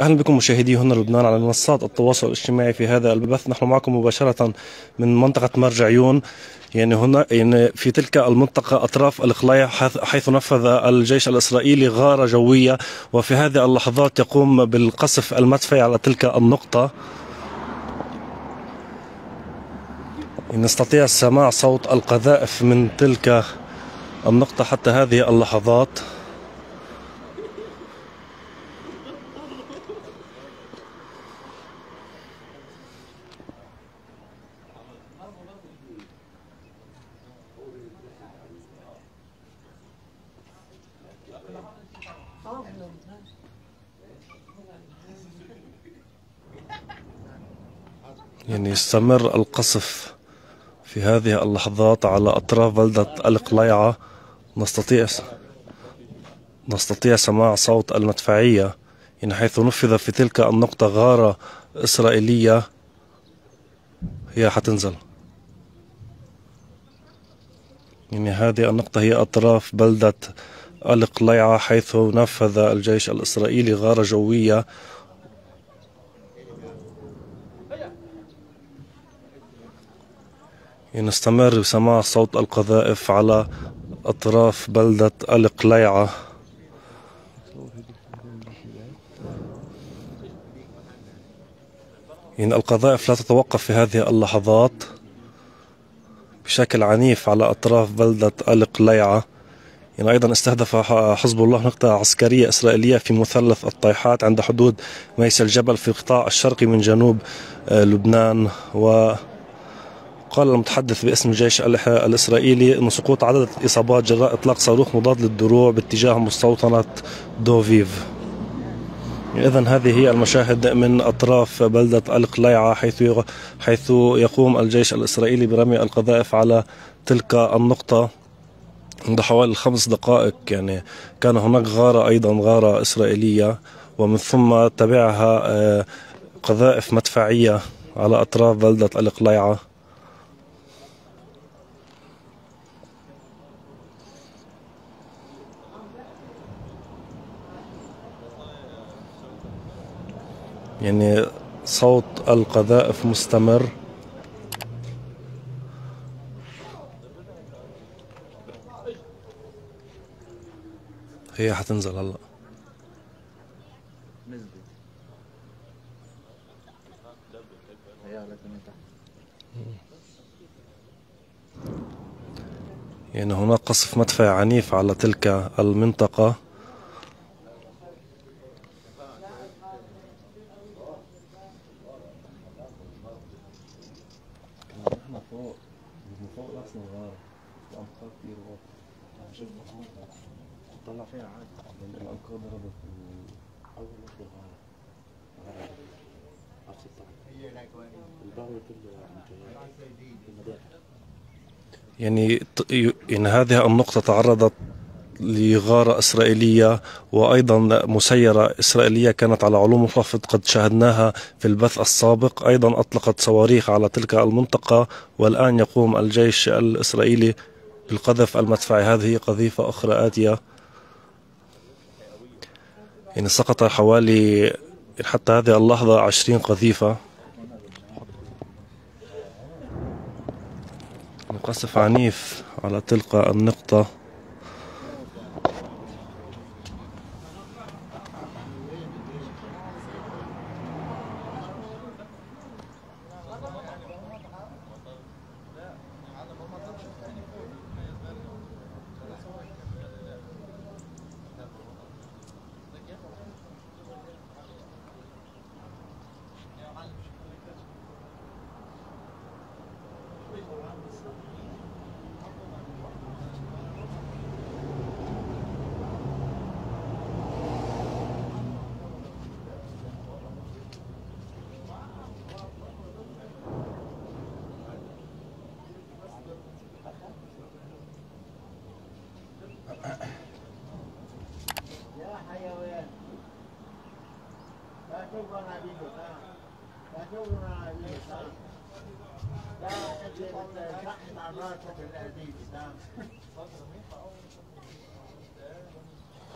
أهلا بكم مشاهدي هنا لبنان على منصات التواصل الاجتماعي في هذا البث. نحن معكم مباشرة من منطقة مرج عيون يعني هنا يعني في تلك المنطقة أطراف القلايع حيث نفذ الجيش الإسرائيلي غارة جوية. وفي هذه اللحظات يقوم بالقصف المدفعي على تلك النقطة. نستطيع سماع صوت القذائف من تلك النقطة حتى هذه اللحظات. يعني يستمر القصف في هذه اللحظات على أطراف بلدة القليعة نستطيع نستطيع سماع صوت المدفعية يعني حيث نفذ في تلك النقطة غارة إسرائيلية. هي حتنزل. يعني هذه النقطة هي أطراف بلدة القليعة حيث نفذ الجيش الإسرائيلي غارة جوية نستمر بسماع صوت القذائف على أطراف بلدة القليعة. يعني القذائف لا تتوقف في هذه اللحظات بشكل عنيف على أطراف بلدة القليعة. يعني أيضا استهدف حزب الله نقطة عسكرية إسرائيلية في مثلث الطيحات عند حدود ميس الجبل في القطاع الشرقي من جنوب آه، لبنان و قال المتحدث باسم الجيش الإسرائيلي أن سقوط عدد إصابات جراء إطلاق صاروخ مضاد للدروع باتجاه مستوطنة دوفيف إذا هذه هي المشاهد من أطراف بلدة القليعة حيث حيث يقوم الجيش الإسرائيلي برمي القذائف على تلك النقطة منذ حوالي خمس دقائق. يعني كان هناك غارة أيضا غارة إسرائيلية ومن ثم تبعها آه، قذائف مدفعية على أطراف بلدة القليعة. يعني صوت القذائف مستمر. هي حتنزل هلا. يعني هناك قصف مدفعي عنيف على تلك المنطقة. يعني يعني هذه النقطة تعرضت لغارة إسرائيلية وأيضا مسيرة إسرائيلية كانت على علو منخفض قد شاهدناها في البث السابق. أيضا أطلقت صواريخ على تلك المنطقة والآن يقوم الجيش الإسرائيلي بالقذف المدفعي هذه قذيفة أخرى آتية يعني سقط حوالي حتى هذه اللحظة عشرين قذيفة. قصف عنيف على تلك النقطة.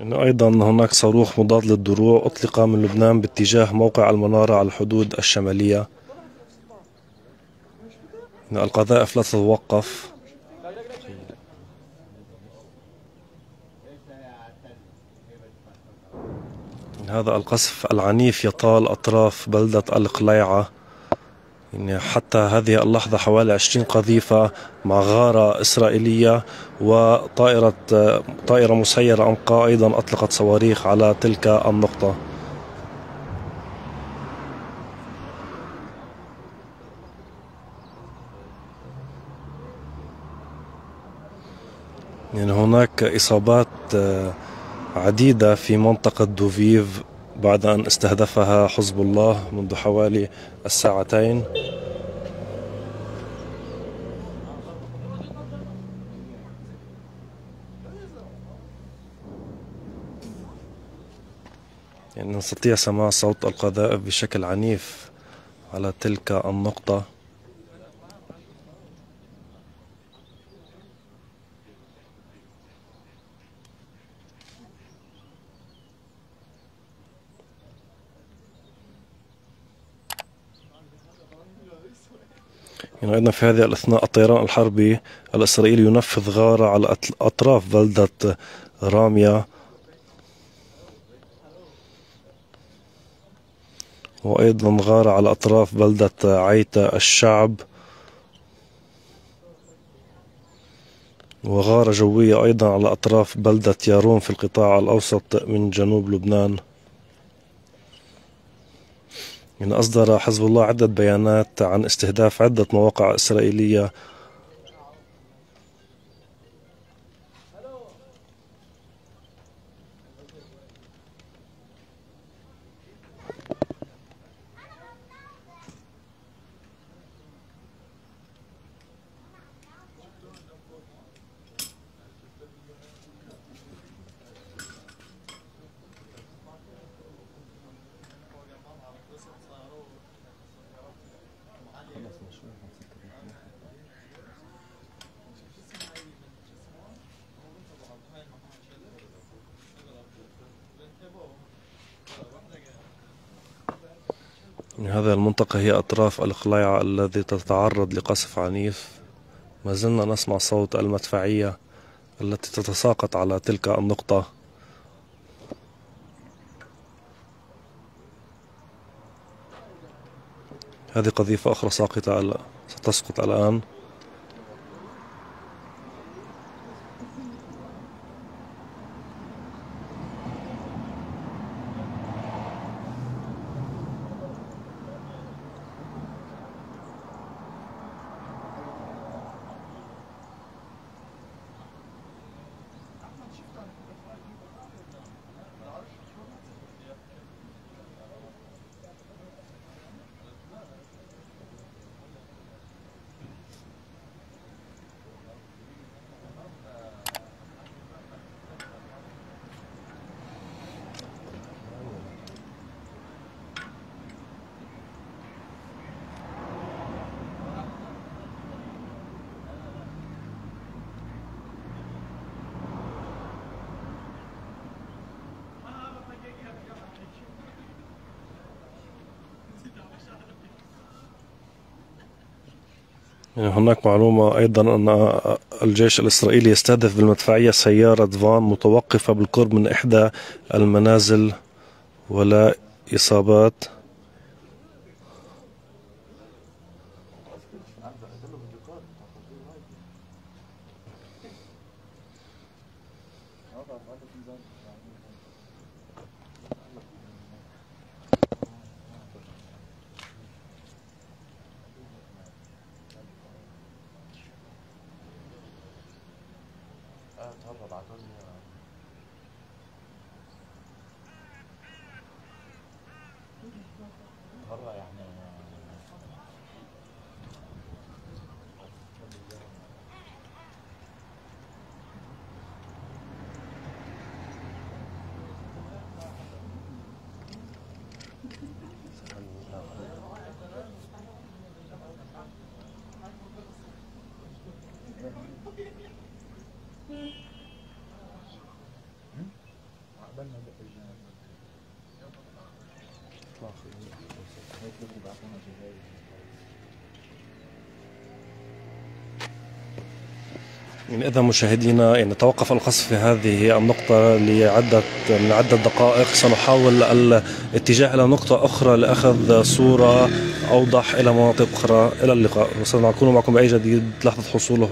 إنه أيضا هناك صاروخ مضاد للدروع أطلق من لبنان باتجاه موقع المنارة على الحدود الشمالية. إن القذائف لا تتوقف هذا القصف العنيف يطال أطراف بلدة القليعة. يعني حتى هذه اللحظة حوالي 20 قذيفة مع غارة إسرائيلية وطائرة طائرة مسيرة أنقى أيضا أطلقت صواريخ على تلك النقطة. يعني هناك إصابات عديدة في منطقة دوفيف بعد أن استهدفها حزب الله منذ حوالي الساعتين. يعني نستطيع سماع صوت القذائف بشكل عنيف على تلك النقطة. يعني أيضا في هذه الأثناء الطيران الحربي الإسرائيلي ينفذ غارة على أطراف بلدة راميا. وأيضا غارة على أطراف بلدة عيتة الشعب. وغارة جوية أيضا على أطراف بلدة يارون في القطاع الأوسط من جنوب لبنان. أصدر حزب الله عدة بيانات عن استهداف عدة مواقع إسرائيلية هذه المنطقة هي أطراف القليعة الذي تتعرض لقصف عنيف. ما زلنا نسمع صوت المدفعية التي تتساقط على تلك النقطة. هذه قذيفة أخرى ساقطة ستسقط الآن. هناك معلومة أيضا أن الجيش الإسرائيلي يستهدف بالمدفعية سيارة فان متوقفة بالقرب من إحدى المنازل ولا إصابات. مرة بعتوا لي مرة يعني إذا مشاهدينا يعني توقف القصف في هذه النقطة لعدة من عدة دقائق. سنحاول الاتجاه إلى نقطة أخرى لأخذ صورة أوضح إلى مناطق أخرى. إلى اللقاء. وسنكون معكم بأي جديد. لحظة حصوله.